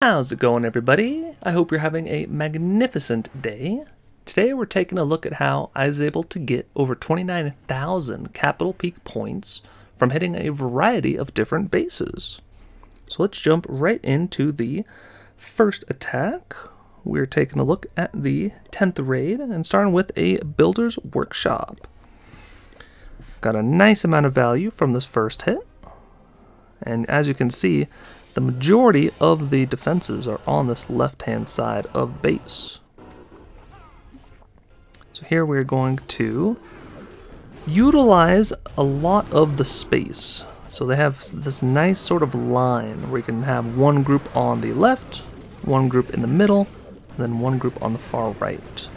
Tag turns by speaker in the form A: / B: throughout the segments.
A: How's it going, everybody? I hope you're having a magnificent day. Today, we're taking a look at how I was able to get over 29,000 Capital Peak points from hitting a variety of different bases. So let's jump right into the first attack. We're taking a look at the 10th raid and starting with a Builder's Workshop. Got a nice amount of value from this first hit. And as you can see, the majority of the defenses are on this left-hand side of base. So here we're going to utilize a lot of the space. So they have this nice sort of line where you can have one group on the left, one group in the middle, and then one group on the far right.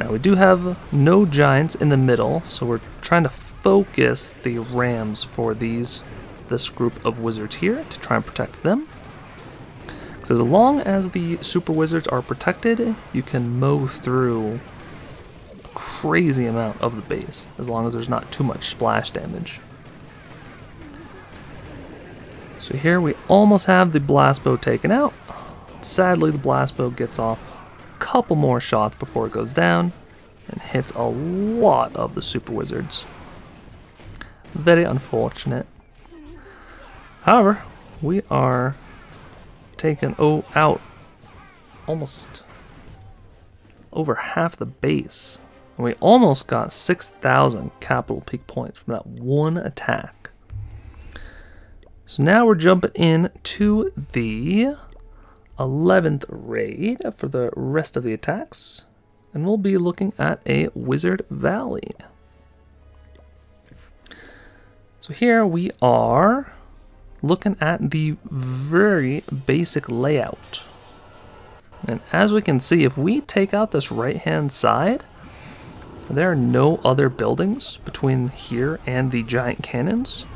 A: Now we do have no giants in the middle, so we're trying to focus the rams for these this group of wizards here to try and protect them. Because as long as the super wizards are protected, you can mow through a crazy amount of the base, as long as there's not too much splash damage. So here we almost have the blast bow taken out. Sadly, the blast bow gets off a couple more shots before it goes down and hits a lot of the super wizards. Very unfortunate. However, we are taking oh out almost over half the base. And we almost got 6,000 capital peak points from that one attack. So now we're jumping in to the 11th raid for the rest of the attacks. And we'll be looking at a Wizard Valley. So here we are looking at the very basic layout. And as we can see, if we take out this right-hand side, there are no other buildings between here and the giant cannons.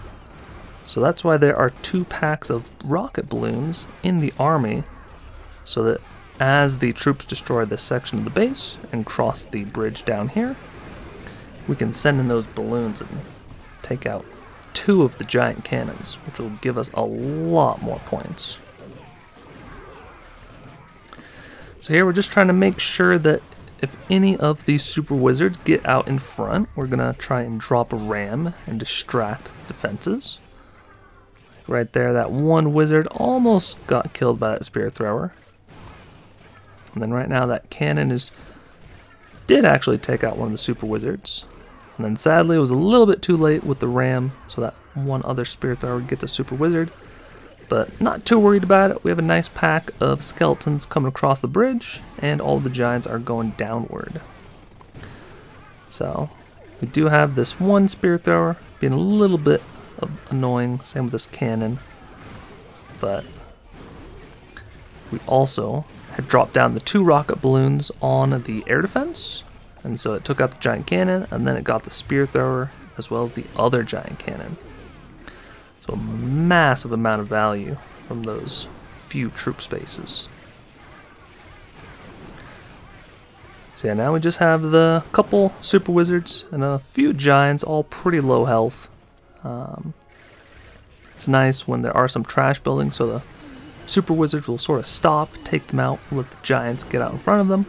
A: So that's why there are two packs of rocket balloons in the army, so that as the troops destroy this section of the base and cross the bridge down here, we can send in those balloons and take out two of the giant cannons, which will give us a lot more points. So here we're just trying to make sure that if any of these super wizards get out in front, we're going to try and drop a ram and distract defenses. Right there, that one wizard almost got killed by that spear thrower. And then right now that cannon is did actually take out one of the super wizards. And then sadly, it was a little bit too late with the ram, so that one other spear thrower would get the super wizard. But not too worried about it. We have a nice pack of skeletons coming across the bridge, and all the giants are going downward. So, we do have this one spear thrower being a little bit annoying. Same with this cannon. But we also had dropped down the two rocket balloons on the air defense and so it took out the giant cannon, and then it got the spear thrower, as well as the other giant cannon. So a massive amount of value from those few troop spaces. So yeah, now we just have the couple super wizards and a few giants, all pretty low health. Um, it's nice when there are some trash buildings, so the super wizards will sort of stop, take them out, let the giants get out in front of them,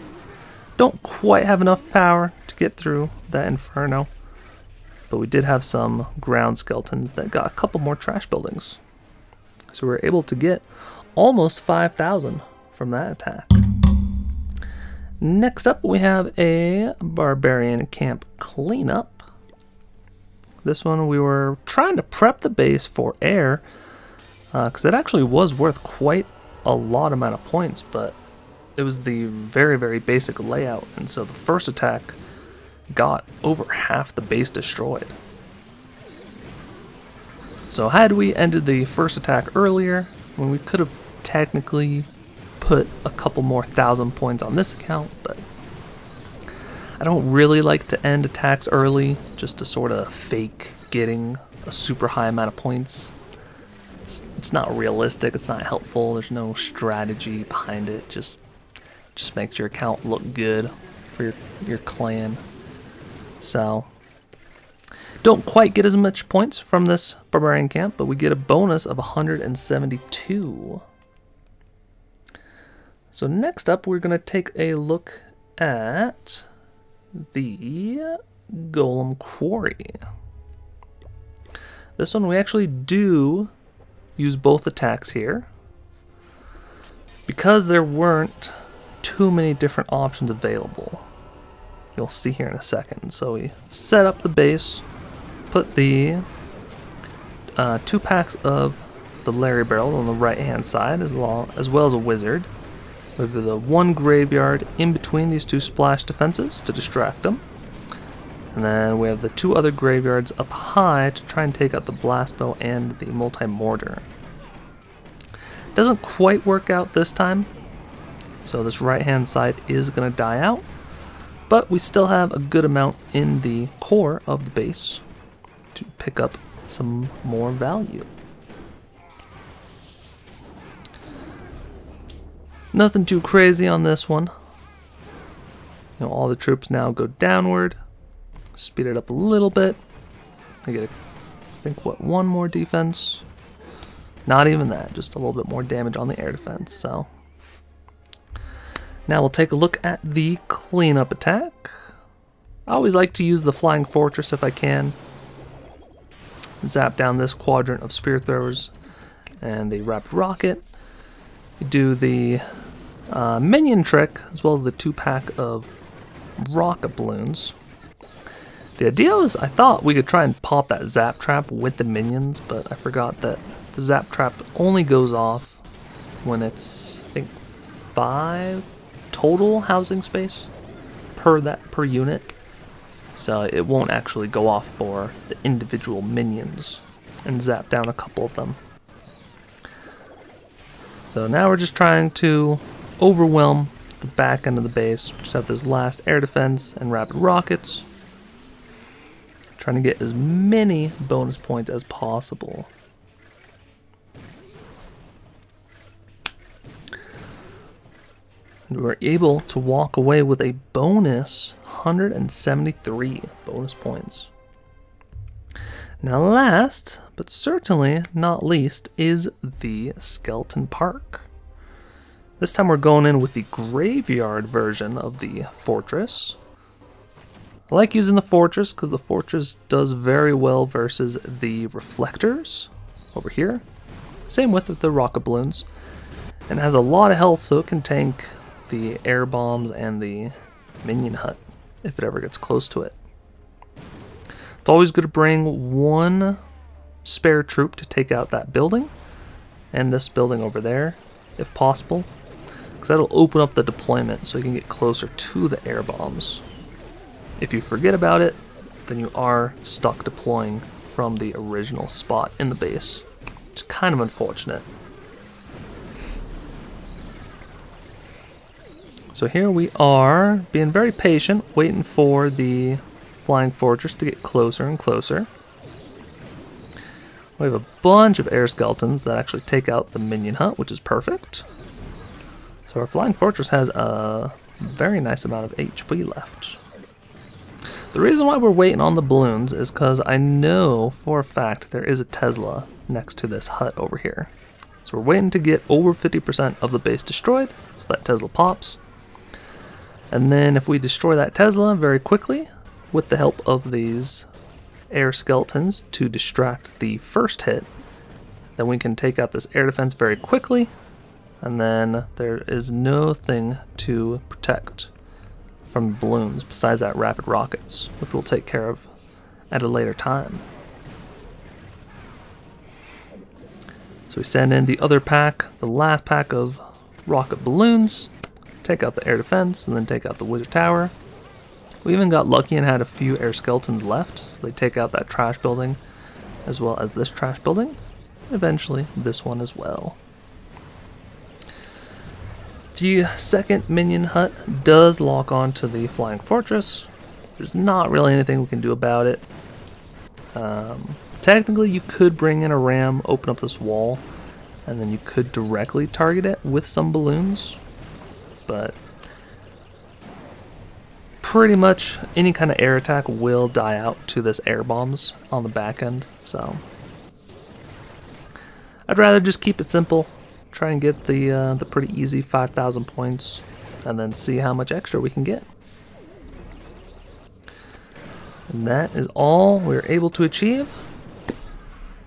A: don't quite have enough power to get through that inferno. But we did have some ground skeletons that got a couple more trash buildings. So we were able to get almost 5,000 from that attack. Next up, we have a barbarian camp cleanup. This one we were trying to prep the base for air because uh, it actually was worth quite a lot amount of points, but it was the very, very basic layout, and so the first attack got over half the base destroyed. So had we ended the first attack earlier, when we could have technically put a couple more thousand points on this account, but I don't really like to end attacks early just to sort of fake getting a super high amount of points. It's, it's not realistic, it's not helpful, there's no strategy behind it, just just makes your account look good for your, your clan. So, don't quite get as much points from this barbarian camp, but we get a bonus of 172 So next up, we're going to take a look at the Golem Quarry. This one we actually do use both attacks here. Because there weren't too many different options available. You'll see here in a second. So we set up the base, put the uh, two packs of the Larry Barrel on the right hand side as, long, as well as a Wizard. We have the one Graveyard in between these two splash defenses to distract them. And then we have the two other graveyards up high to try and take out the blast bow and the multi-mortar. Doesn't quite work out this time, so this right hand side is going to die out, but we still have a good amount in the core of the base to pick up some more value. Nothing too crazy on this one. You know, all the troops now go downward speed it up a little bit. I get, I think, what, one more defense? Not even that, just a little bit more damage on the air defense, so. Now we'll take a look at the cleanup attack. I always like to use the Flying Fortress if I can. Zap down this quadrant of spear throwers and the Rapid Rocket. You do the uh, minion trick as well as the two pack of rocket balloons. The idea was I thought we could try and pop that zap trap with the minions, but I forgot that the zap trap only goes off when it's I think five total housing space per that per unit. So it won't actually go off for the individual minions and zap down a couple of them. So now we're just trying to overwhelm the back end of the base. We just have this last air defense and rapid rockets. Trying to get as many bonus points as possible. We were able to walk away with a bonus 173 bonus points. Now last, but certainly not least, is the Skeleton Park. This time we're going in with the graveyard version of the fortress. I like using the Fortress because the Fortress does very well versus the Reflectors over here. Same with the Rocket Balloons. And has a lot of health so it can tank the air bombs and the minion hut if it ever gets close to it. It's always good to bring one spare troop to take out that building and this building over there if possible because that'll open up the deployment so you can get closer to the air bombs. If you forget about it, then you are stuck deploying from the original spot in the base. It's kind of unfortunate. So here we are, being very patient, waiting for the Flying Fortress to get closer and closer. We have a bunch of air skeletons that actually take out the minion hut, which is perfect. So our Flying Fortress has a very nice amount of HP left. The reason why we're waiting on the balloons is because I know for a fact there is a Tesla next to this hut over here. So we're waiting to get over 50% of the base destroyed, so that Tesla pops. And then if we destroy that Tesla very quickly, with the help of these air skeletons to distract the first hit, then we can take out this air defense very quickly, and then there is no thing to protect from balloons besides that rapid rockets, which we'll take care of at a later time. So we send in the other pack, the last pack of rocket balloons, take out the air defense, and then take out the wizard tower. We even got lucky and had a few air skeletons left. They take out that trash building, as well as this trash building. Eventually, this one as well. The second minion hut does lock onto the flying fortress. There's not really anything we can do about it. Um, technically, you could bring in a ram, open up this wall, and then you could directly target it with some balloons. But pretty much any kind of air attack will die out to this air bombs on the back end. So I'd rather just keep it simple try and get the uh, the pretty easy 5,000 points, and then see how much extra we can get. And that is all we are able to achieve.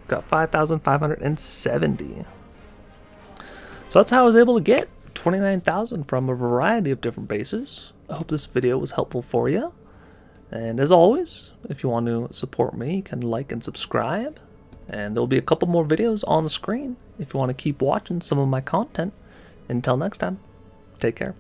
A: Got 5,570. So that's how I was able to get 29,000 from a variety of different bases. I hope this video was helpful for you. And as always, if you want to support me, you can like and subscribe. And there'll be a couple more videos on the screen if you want to keep watching some of my content. Until next time, take care.